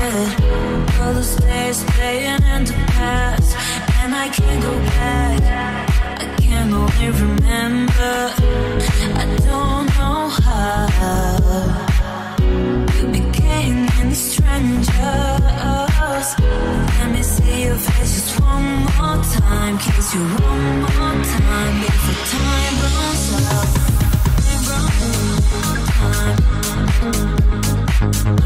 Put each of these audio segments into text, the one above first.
All the space playing in the past, and I can't go back. I can only remember. I don't know how we became any strangers. Let me see your face just one more time. Kiss you one more time before time runs out. Time, time, time, Cause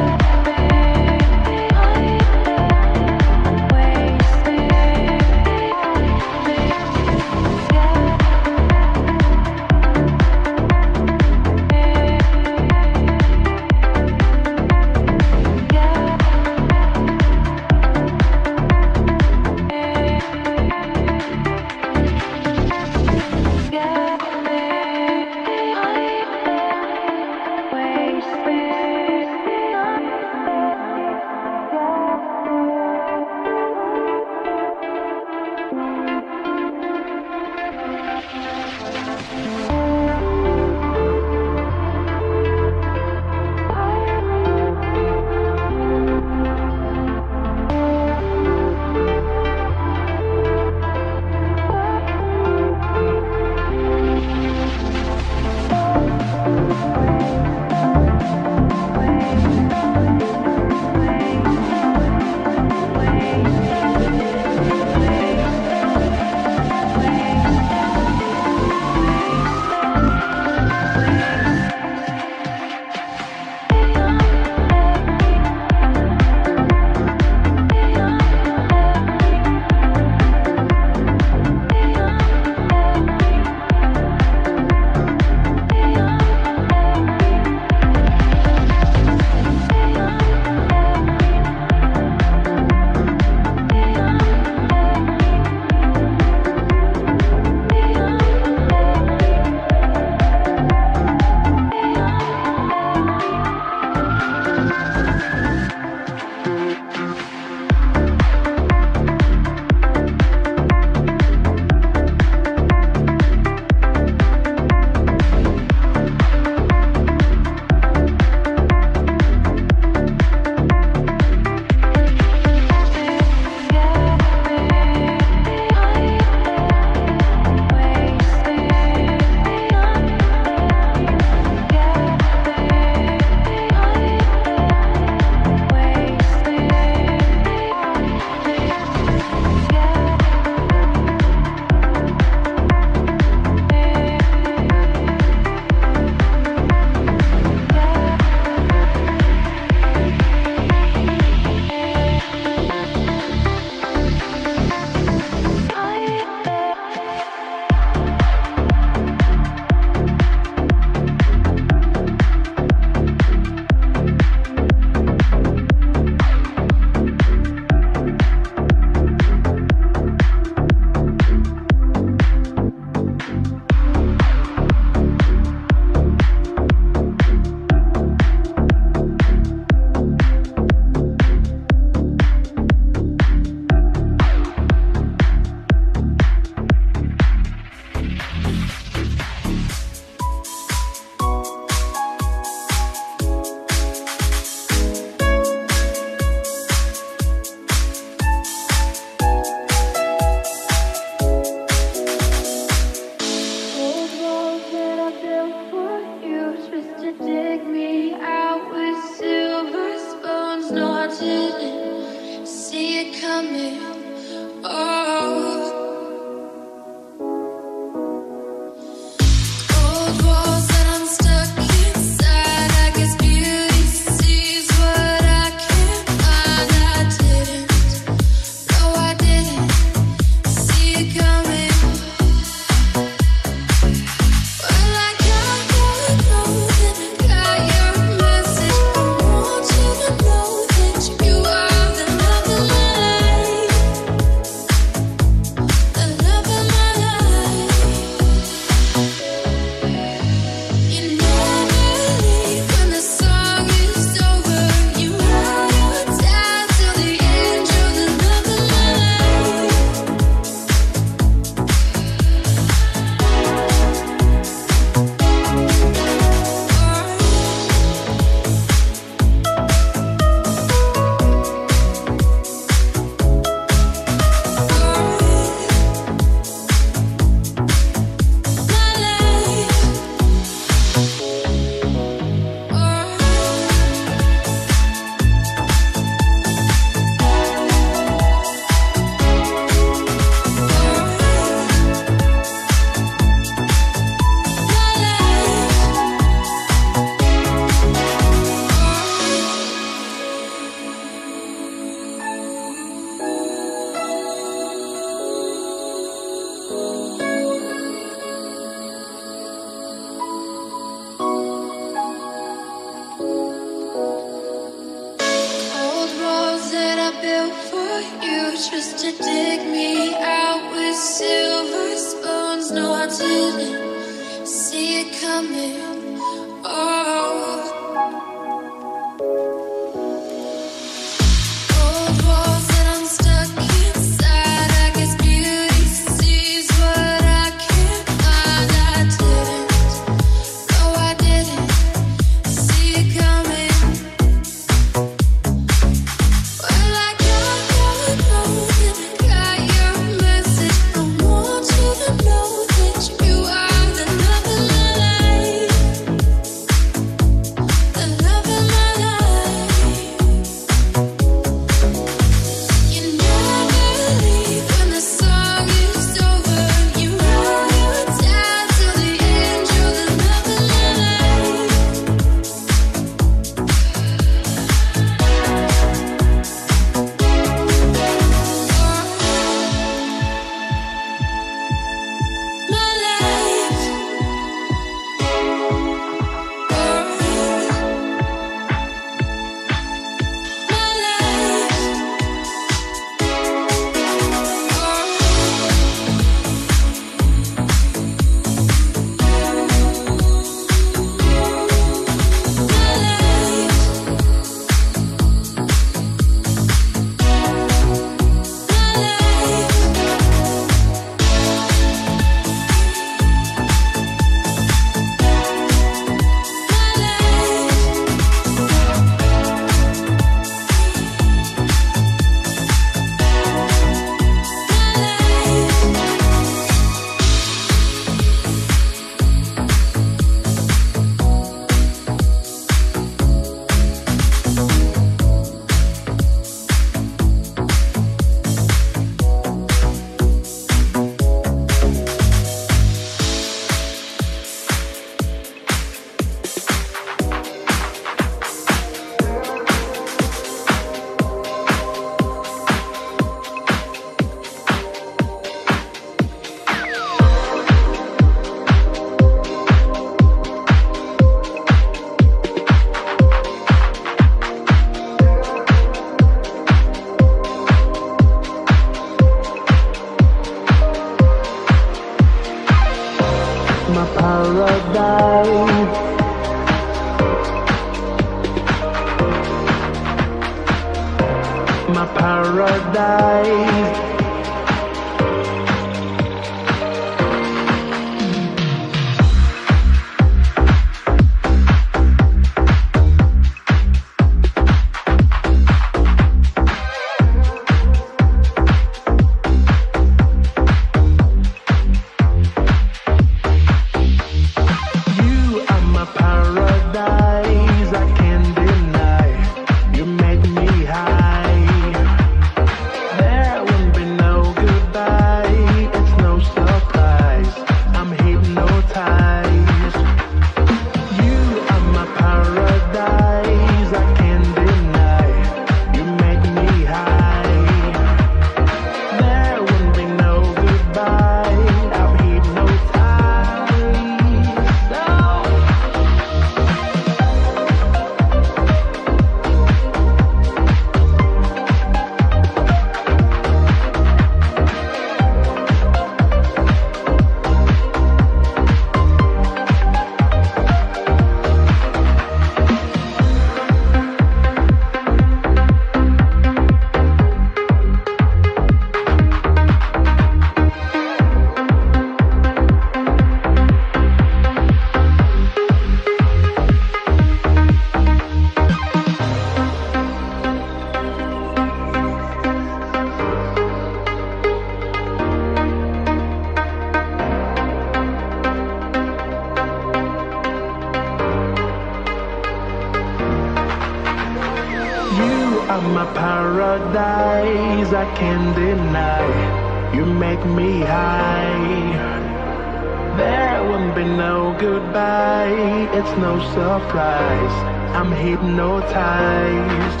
I'm hypnotized.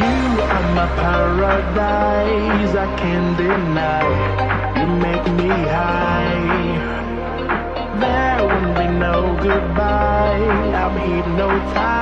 You are my paradise. I can't deny. You make me high. There won't be no goodbye. I'm hypnotized.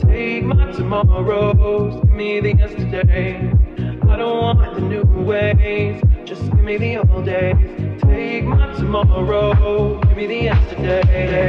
Take my tomorrows, give me the yesterday. I don't want the new ways, just give me the old days. Take my tomorrow, give me the yesterday.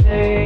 change.